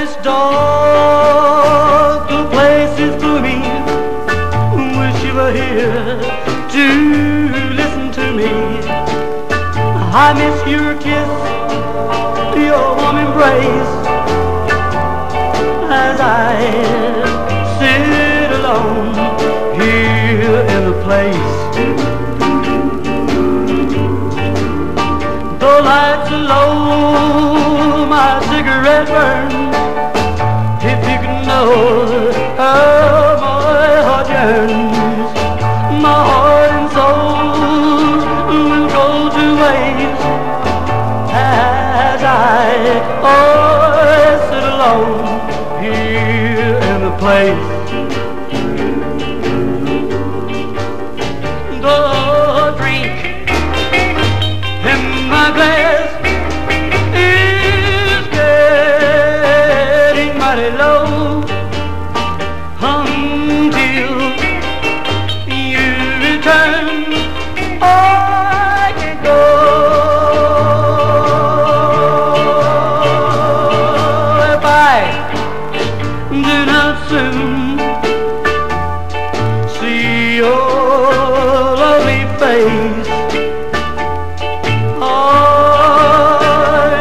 this dark place is gloomy. Wish you were here to listen to me. I miss your kiss, your warm embrace, as I sit alone here in the place. The lights are low, my cigarette burns. Oh, sit alone here in the place. Soon see your lovely face. I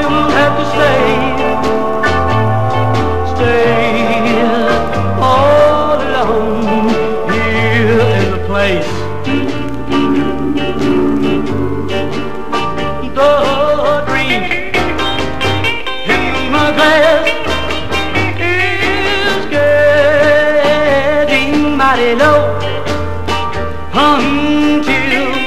will have to stay, stay all alone here in the place. Low until